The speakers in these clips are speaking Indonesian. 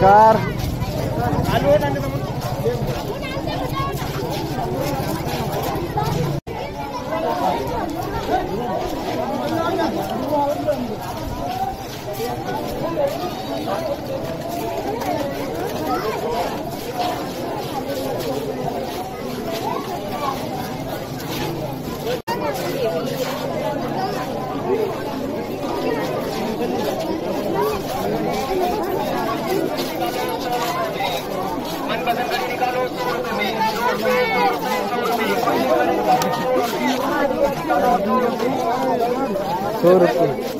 bakar. सौ रुपये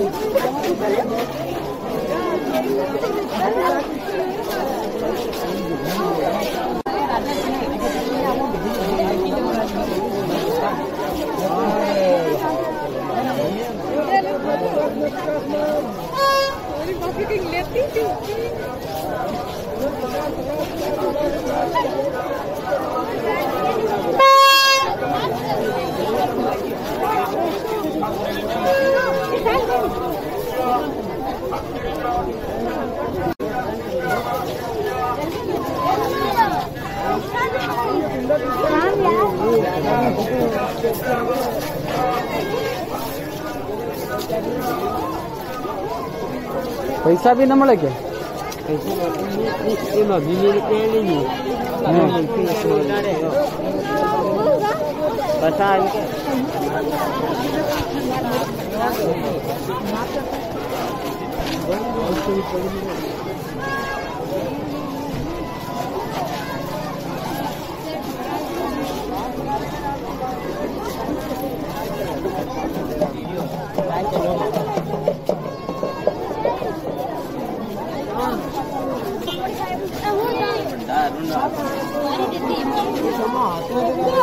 Thank you. Fucking lefty, too. પૈસા બી ન મળે કે એમાં વીસ રૂપિયા લઈએ પૈસા Shopping. I need to see him.